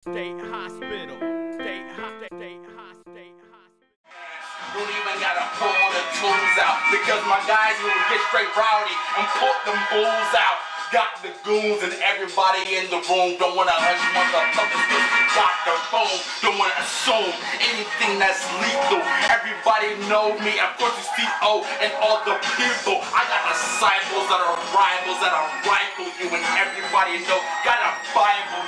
State Hospital. State Hospital. State Hospital. Don't even gotta pull the tools out because my guys will get straight rowdy and put them bulls out. Got the goons and everybody in the room. Don't wanna hush motherfuckers got the phone. Don't wanna assume anything that's lethal. Everybody knows me, of course it's T.O. and all the people. I got disciples that are rivals that are rifle you and everybody know. Got a Bible,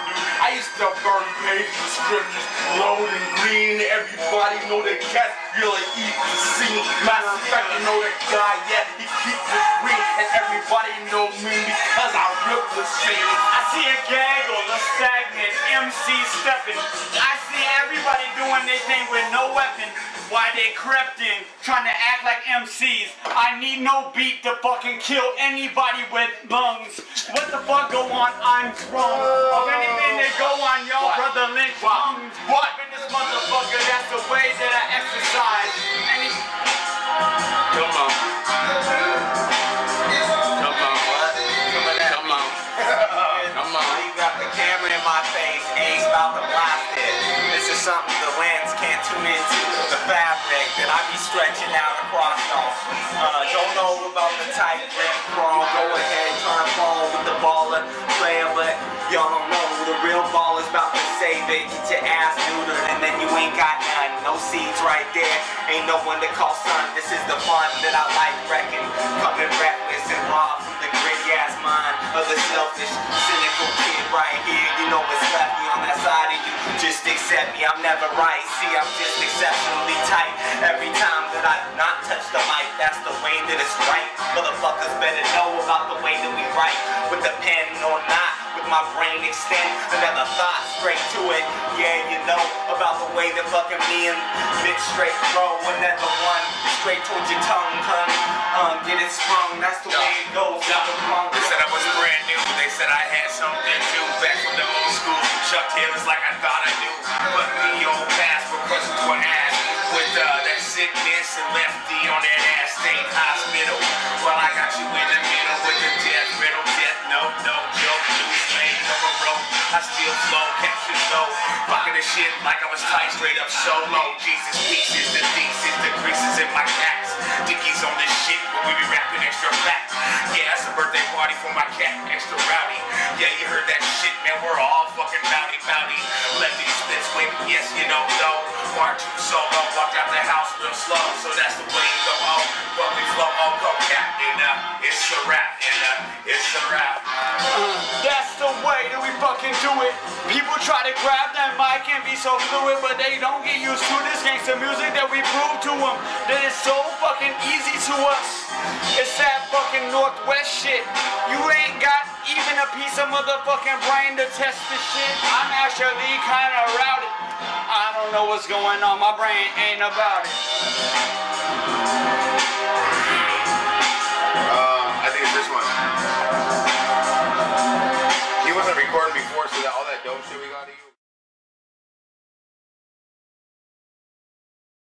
dude. I used to burn pages of scriptures, low and green. Everybody know the cats really eat the scene. Matter of fact, you know that guy, yeah, he keeps it green. And everybody know me because I rip the scene. I see a gaggle, a stagnant, MC stepping. I see everybody doing their thing with no weapon. Why they crept in, trying to act like MCs. I need no beat to fucking kill anybody with bungs. What the fuck go on? I'm strong. Of anything that go on, y'all, brother Lynch What? lungs. What? In this motherfucker, that's the way that I exercise. Any Come on. Come on. Come on. Come on. You got the camera in my face, Ace about to blast it. This is something the lens can't tune into. Fabric that I be stretching out across y'all. Uh, don't know about the tight grip crawl. Go ahead, try to fall with the baller player, but y'all don't know the real ball is about to save it. Get your ass neutered, and then you ain't got none. No seeds right there. Ain't no one to call son. This is the fun that I like wrecking. Coming reckless and raw from the gritty ass mind of the selfish, cynical kid right here. You know it's left me on that side. Just accept me, I'm never right. See, I'm just exceptionally tight. Every time that I not touch the mic, that's the way that it's right. Motherfuckers better know about the way that we write. With the pen or not, with my brain extend another thought straight to it. Yeah, you know about the way that fucking me and Mitch straight throw another one straight towards your tongue, honey. Um, get it sprung, that's the way it goes. Got the wrong. Chuck Taylor's like I thought I knew. But the old past were crushed to an ass with uh, that sickness and lefty on that ass state hospital. Well, I got you in the middle with the death riddle, death note, no joke, loose lane, never rope. I still flow, capture slow, rocking the shit like I was tight, straight up solo. Jesus pieces, the thesis, the creases in my caps. Dickies on this shit, but we be rapping extra fat. Party for my cat, extra rowdy. Yeah, you heard that shit, man. We're all fucking bowdy bowdy. Lefty splits when, yes, you know, though. Part two solo, walked out the house real slow, so that's the way to go. Oh, we flow, oh, go cap, and uh, it's a rap, and uh, it's a rap. Fucking do it. People try to grab that mic and be so fluid, but they don't get used to this gangster music that we prove to them. That it's so fucking easy to us. It's that fucking Northwest shit. You ain't got even a piece of motherfucking brain to test this shit. I'm actually kinda routed. I don't know what's going on. My brain ain't about it. Wasn't before, so that all that dope shit we got.